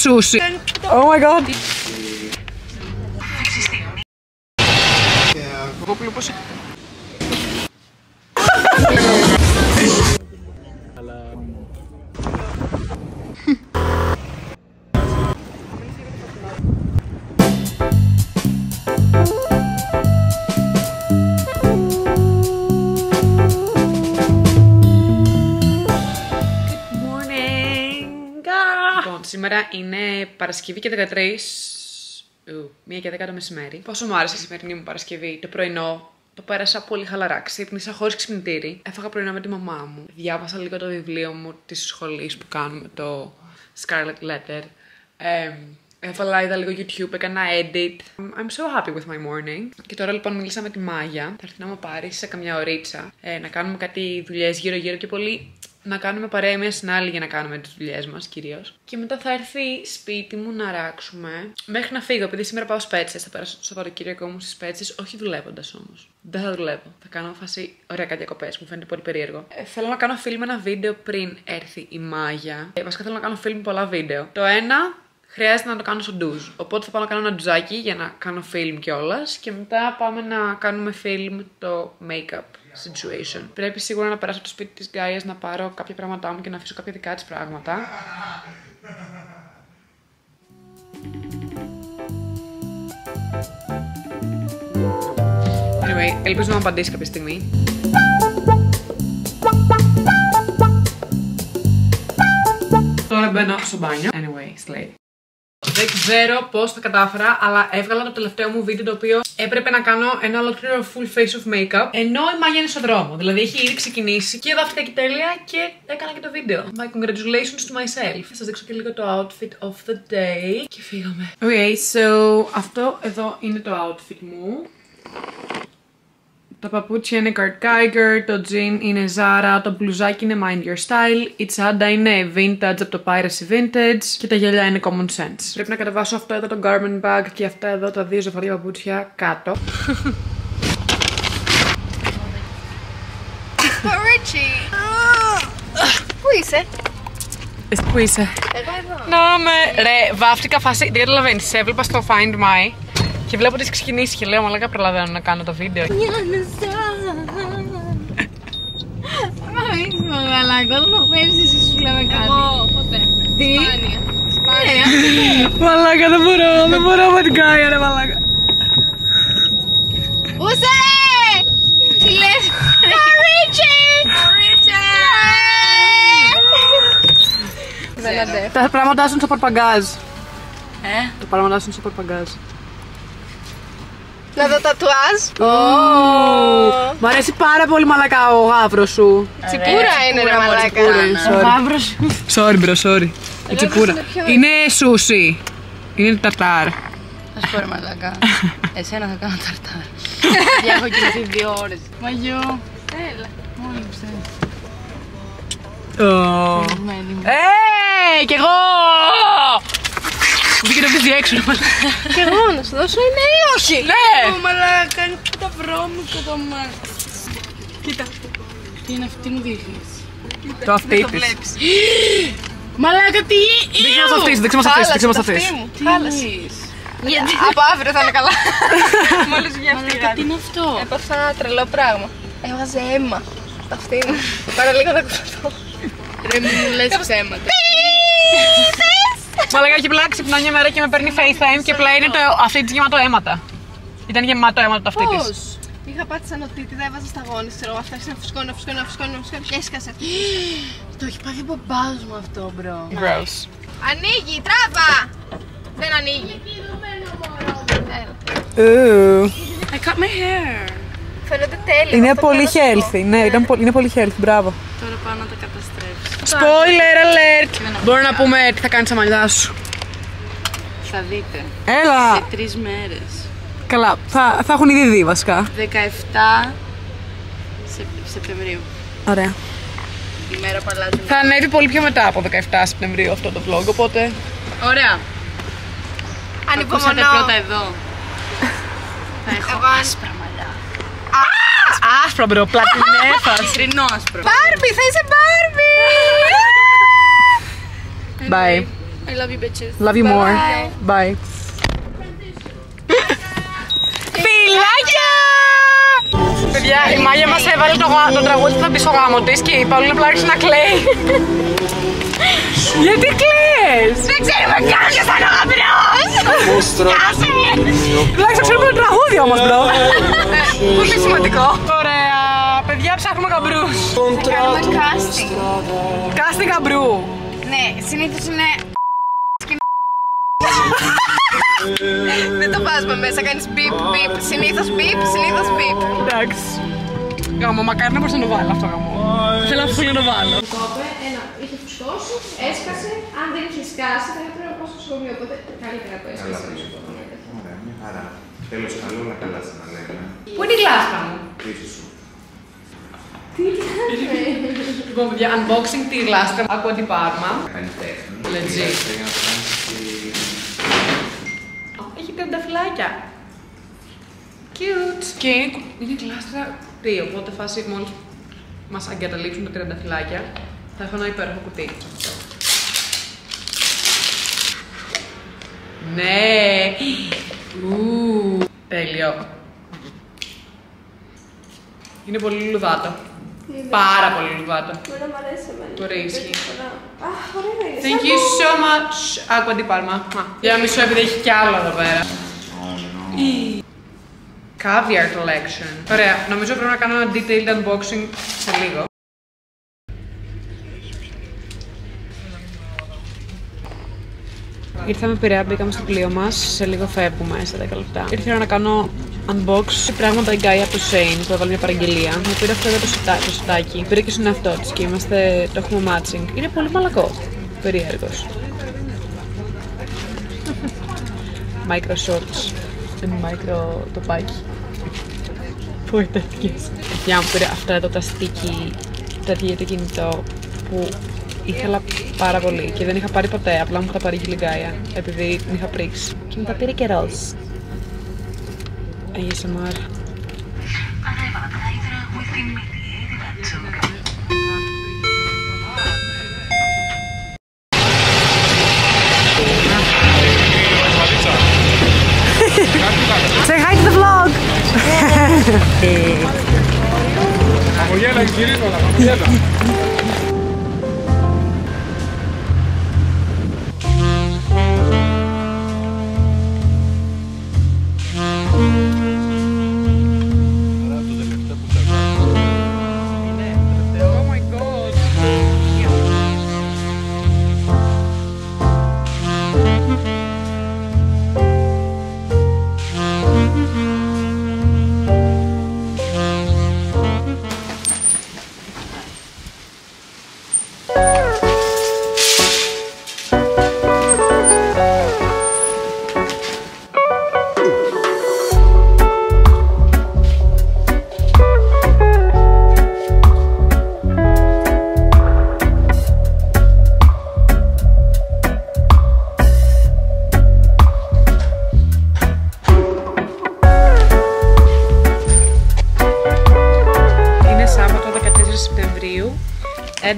sushi. Oh my god. Σήμερα είναι Παρασκευή και 13. Ου, μία και 10 το μεσημέρι. Πόσο μου άρεσε η σημερινή μου Παρασκευή, το πρωινό. Το πέρασα πολύ χαλαρά. Ξύπνησα χωρίς ξυπνητήρι. Έφαγα πρωινό με τη μαμά μου. Διάβασα λίγο το βιβλίο μου της σχολής που κάνουμε, το Scarlet Letter. Ε, Έβαλα, είδα λίγο YouTube, έκανα edit. I'm so happy with my morning. Και τώρα λοιπόν μίλησα με τη Μάγια. Θα έρθει να με πάρει σε καμιά ωρίτσα. Ε, να κάνουμε κάτι δουλειές γύρω-γύρω και πολύ να κάνουμε παρέα μία στην άλλη για να κάνουμε τις δουλειές μας κυρίως. Και μετά θα έρθει σπίτι μου να ράξουμε. Μέχρι να φύγω, επειδή σήμερα πάω σπέτσες. Θα περάσω το Σαββατοκύριακο μου στις σπέτσες, όχι δουλεύοντας όμως. Δεν θα δουλεύω. Θα κάνω φάση ωραία κάτι διακοπέ. Μου φαίνεται πολύ περίεργο. Ε, θέλω να κάνω film ένα βίντεο πριν έρθει η Μάγια. Ε, βασικά θέλω να κάνω film πολλά βίντεο. Το ένα χρειάζεται να το κάνω στο ντουζ. Οπότε θα πάω να κάνω ένα ντουζάκι για να κάνω film κιόλας. Και μετά πάμε να κάνουμε film το make-up situation. Πρέπει σίγουρα να περάσω από το σπίτι της Γκάιας να πάρω κάποια πράγματά μου και να αφήσω κάποια δικά της πράγματα. Anyway, ελπίζω να μου απαντήσει κάποια στιγμή. Τώρα μπαίνω στο μπάνιο. Anyway, slay. Δεν ξέρω πώς τα κατάφερα, αλλά έβγαλα το τελευταίο μου βίντεο το οποίο έπρεπε να κάνω ένα ολόκληρο full face of makeup. Ενώ η Μάγια είναι στο δρόμο. Δηλαδή έχει ήδη ξεκινήσει και δάφτηκα και τέλεια και έκανα και το βίντεο. My congratulations to myself. Θα σας δείξω και λίγο το outfit of the day. Και φύγαμε. Okay, so αυτό εδώ είναι το outfit μου. Τα παπούτσια είναι Kurt Geiger, το jean είναι Zara, το μπλουζάκι είναι Mind Your Style, η τσάντα είναι Vintage από το Piracy Vintage και τα γυαλιά είναι Common Sense. Πρέπει να κατεβάσω αυτό εδώ το Garment Bag και αυτά εδώ τα δύο ζευγάρια παπούτσια κάτω. Richie! Πού είσαι; Εσύ που είσαι; Εγώ εδώ. Να με. Ρε, βάφτηκα φάση. Δεν καταλαβαίνεις. Σε έβλεπα στο Find My και βλέπω ότι έχει ξεκινήσει και λέω Μαλάκα προλαβαίνω να κάνω το βίντεο. Μα είσαι μαγαλάκο, όταν το παίζεις εσύ σου λέμε κάτι. Εγώ, ποτέ. Τι; Σπάνια. Σπάνια. Μαλάκα δεν μπορώ, δεν μπορώ με την Κάια ρε μαλάκα. Ούσε! Τι λες; Κορίτσι! Δεν αντέχω. Τα πράγματα σου είναι στο παρπαγκάζ. Ε; Τα πράγματα σου είναι στο παρπαγκάζ. Να δω τατουάζ. Μ' αρέσει πάρα πολύ μαλακά ο γάβρος σου. Τσιπούρα είναι ρε μαλάκα. Sorry. Sorry, bro, sorry. Η τσιπούρα. Είναι σούσι. Είναι ταρτάρ. Θα σου πω ρε μαλακά. Εσένα θα κάνω ταρτάρ. Για έχω κοιμηθεί δύο ώρες. Μαγιό. Έλα. Μόλι ψέμα. Μένει μου. Ε, κι εγώ! Βγήκε να πεις διέξω, ρε μαλάκα. Και εγώ να σου δώσω είναι ή όχι; Ναι! Ω μαλάκα, είναι τα βρώμικα το μάτι. Κοίτα. Τι είναι αυτή, τι μου δείχνεις; Το αυτή Το της. βλέπεις. Μαλάκα, τι Δείξε μας αυτής, δείξε μας αυτής, δείξε μας αυτής. Τι εννοείς. Γιατί από αύριο θα είναι καλά. Μόλις βγει αυτή η Μαλάκα, τι είναι αυτό; Έπαθα ένα τρελό πράγμα. Έβγαζε αίμα. το αυτί μου. Παραλίγο να κουφαθώ. Ρε μου λες ψέματα. Μαλάκα έχει πλάκα ξυπνά μια μέρα και με παίρνει FaceTime και πλέον είναι το αυτί της γεμάτο αίματα. Ήταν γεμάτο αίματα το αυτί της. Πώς; Είχα πάθει σαν ωτίτη, δεν έβαζα σταγόνι, ξέρω εγώ. Αυτό να φουσκώνει, να φουσκώνει, να φουσκώνει, να φουσκώνει. Και έσκασε. Το έχει πάθει ο μπαμπάς μου αυτό, bro. Gross. Ανοίγει, τράβα! Δεν ανοίγει. Έλα. I cut my hair. Φαίνονται τέλεια. Είναι Αυτό πολύ που θέλω να σου πω. healthy, ναι, ήταν πολύ- είναι πολύ healthy, μπράβο. Τώρα πάω να τα καταστρέψω. Spoiler alert! Μπορούμε να πούμε τι θα κάνεις στα μαλλιά σου. Θα δείτε. Έλα! Σε τρεις μέρες. Καλά, θα, θα έχουν ήδη δει βασικά. 17 Σεπ- Σεπτεμβρίου. Ωραία. Η μέρα που αλλάζει. Θα ανέβει πολύ πιο μετά από 17 Σεπτεμβρίου αυτό το vlog, οπότε... Ωραία. Ακούσατε Ανυπομονώ. πρώτα εδώ. Θα έχω Εγώ αν- άσπρα μαλλιά. Άσπρο bro, πλατινέφας. Αστρινό άσπρο. Barbie, θα είσαι Barbie! Bye. I love you bitches. Love you more. Bye. Φιλάκια! Παιδιά, η Μάγια μας έβαλε το, γα- το τραγούδι που θα μπει στο γάμο της και η Παύλη απλά άρχισε να κλαίει. Γιατί κλαις; Δεν ξέρουμε καν ποιος θα είναι ο γαμπρός! Κάτσε! Τουλάχιστον ξέρουμε το τραγούδι όμως, bro. Πολύ σημαντικό. Ωραία. Παιδιά, ψάχνουμε γαμπρούς. Κάνουμε casting. Casting γαμπρού. Ναι, συνήθως είναι... Δεν το βάζουμε μέσα, κάνεις μπιπ, μπιπ, συνήθως μπιπ, συνήθως μπιπ. Εντάξει. Γάμο, μακάρι να μπορούσα να το βάλω αυτό γάμο. Θέλω αυτό να το βάλω. Κόπε, ένα, είχε φουσκώσει, έσκασε. Αν δεν είχε σκάσει, θα έπρεπε να πάω στο σχολείο. Οπότε καλύτερα που Καλά έσκασε. πήγες. Ωραία, μια χαρά. Τέλος καλό, όλα καλά στην Αλένα. Πού είναι η γλάστα μου; Πίσω σου. Λοιπόν, παιδιά, unboxing τη γλάστα από αντιπάρμα. Να κάνει τέχνη. Legit. Για να το κάνεις εσύ. Έχει τενταφυλάκια. Cute. Και είναι, κου- είναι γλάστρα κρύο, οπότε φάση μόλις μας εγκαταλείψουν τα τριανταφυλάκια, θα έχω ένα υπέροχο κουτί. Ναι! Ου, τέλειο. Είναι πολύ λουδάτο. Πάρα πολύ λουδάτο. Εμένα μου αρέσει εμένα. Ωραία, ισχύει. Αχ, ωραία είναι. Thank you so much. Άκου αντιπάρμα. Μα, Για μισό επειδή έχει κι άλλο εδώ πέρα. Caviar collection. Ωραία, νομίζω πρέπει να κάνω ένα detailed unboxing σε λίγο. Ήρθαμε πειραιά, μπήκαμε στο πλοίο μας. Σε λίγο φεύγουμε, σε 10 λεπτά. Ήρθα να κάνω unbox πράγματα εγκάια από το Shane που έβαλε μια παραγγελία. Μου πήρε αυτό εδώ το, σιτά, το σιτάκι. Πήρε και στον εαυτό της και είμαστε, το έχουμε matching. Είναι πολύ μαλακό. Περίεργος. micro shorts. Είναι micro τοπάκι. Πού ετέθηκες. Για μου πήρε αυτά εδώ τα sticky, τα για το κινητό που ήθελα πάρα πολύ και δεν είχα πάρει ποτέ, απλά μου τα πάρει η Γκάια επειδή την είχα πρίξει. Και μου τα πήρε και ροζ. ASMR. Say hi to the vlog! Χαμογέλα, γυρίσματα, χαμογέλα. Oh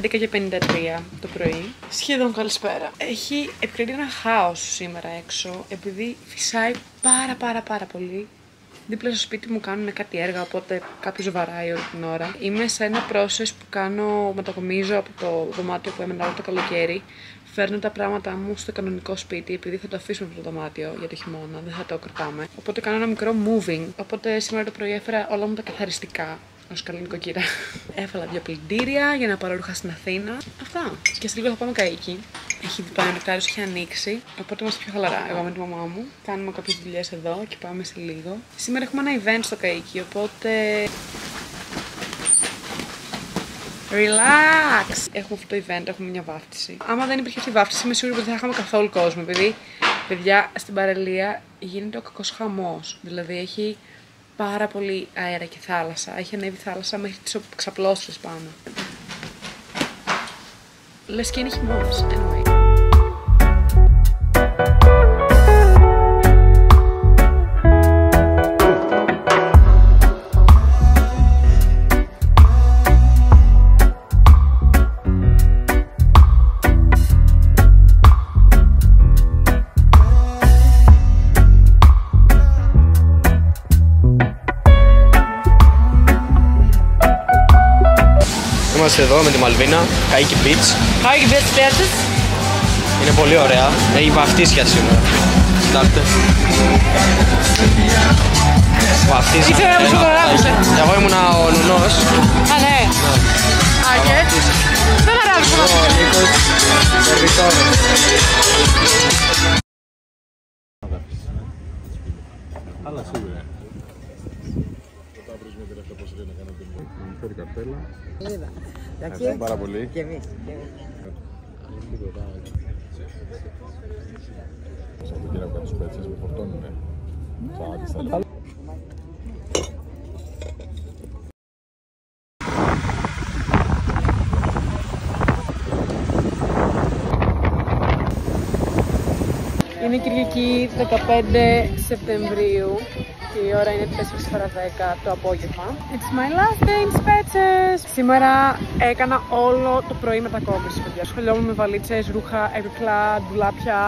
11 και 53 το πρωί. Σχεδόν καλησπέρα. Έχει επικρατεί ένα χάος σήμερα έξω, επειδή φυσάει πάρα πάρα πάρα πολύ. Δίπλα στο σπίτι μου κάνουν κάτι έργα, οπότε κάποιος βαράει όλη την ώρα. Είμαι σε ένα process που κάνω, μετακομίζω από το δωμάτιο που έμενα όλο το καλοκαίρι. Φέρνω τα πράγματα μου στο κανονικό σπίτι, επειδή θα το αφήσουμε αυτό το δωμάτιο για το χειμώνα, δεν θα το κρατάμε. Οπότε κάνω ένα μικρό moving. Οπότε σήμερα το πρωί έφερα όλα μου τα καθαριστικά ω καλή νοικοκύρα. Έφαλα δύο πλυντήρια για να πάρω ρούχα στην Αθήνα. Αυτά. Και σε λίγο θα πάμε καίκι. Έχει το νεκτάριο έχει ανοίξει. Οπότε είμαστε πιο χαλαρά. Εγώ με τη μαμά μου. Κάνουμε κάποιες δουλειές εδώ και πάμε σε λίγο. Σήμερα έχουμε ένα event στο καίκι, οπότε. Relax! Έχουμε αυτό το event, έχουμε μια βάφτιση. Άμα δεν υπήρχε αυτή η βάφτιση, είμαι σίγουρη ότι δεν θα είχαμε καθόλου κόσμο. Επειδή, παιδιά, στην παραλία γίνεται ο κακός χαμός. Δηλαδή έχει πάρα πολύ αέρα και θάλασσα. Έχει ανέβει θάλασσα μέχρι τις ξαπλώσει πάνω. Λες και είναι χειμώνας. Anyway. Είμαστε εδώ με τη Μαλβίνα, Καίκη Beach. Κάκι μπέτς Είναι πολύ ωραία. Έχει βαφτίσια σήμερα. Κοιτάξτε. Βαφτίσια. Είσαι ένας φωτογράφος, ε. Εγώ ήμουνα ο Νουνός. Α, ναι. Α, και; Δεν αράζει Ο Νίκος Σερβιτόρος. Αλλά σίγουρα. Φέρει καρτέλα. Ευχαριστώ πάρα πολύ. Και εμείς. Σαν τον κύριο από κάτω σπέτσες με φορτώνουνε. Σαν στα Είναι Κυριακή 15 Σεπτεμβρίου και η ώρα είναι 4 παρα 10 το απόγευμα. It's my last day in Spetses. Σήμερα έκανα όλο το πρωί μετακόμιση, παιδιά. Σχολιόμουν με βαλίτσες, ρούχα, έπιπλα, ντουλάπια,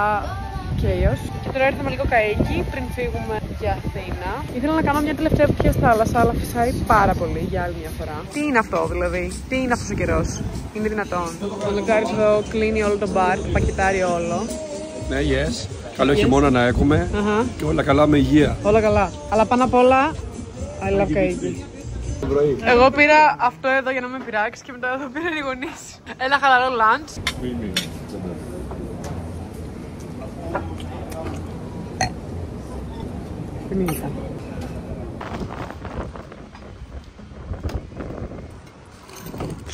chaos. Και τώρα ήρθαμε λίγο καίκι πριν φύγουμε για Αθήνα. Ήθελα να κάνω μια τελευταία βουτιά στη θάλασσα, αλλά φυσάει πάρα πολύ για άλλη μια φορά. Τι είναι αυτό δηλαδή, τι είναι αυτός ο καιρός, είναι δυνατόν. Ο Λουκάρης εδώ κλείνει όλο το μπαρ, πακετάρει όλο. Ναι, yes. Καλό χειμώνα να έχουμε Αχα. και όλα καλά με υγεία. Όλα καλά. Αλλά πάνω απ' όλα, I love cake. Εγώ πήρα αυτό εδώ για να με πειράξει και μετά εδώ πήραν οι γονείς. Ένα χαλαρό lunch. Μη, μη. Θυμήθηκα.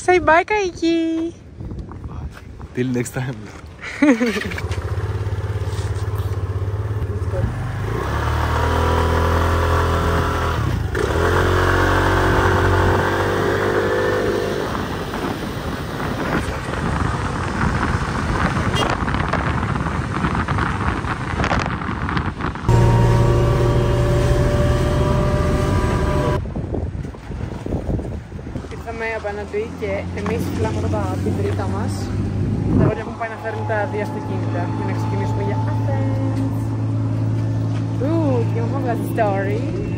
Say bye, Καϊκή. Till next time. Ήρθαμε απέναντι και εμείς φυλάμε εδώ τα την τρίτα μας. Τα αγόρια έχουν πάει να φέρουν τα δύο αυτοκίνητα για να ξεκινήσουμε για Athens. Ου, και μου βγάζει story.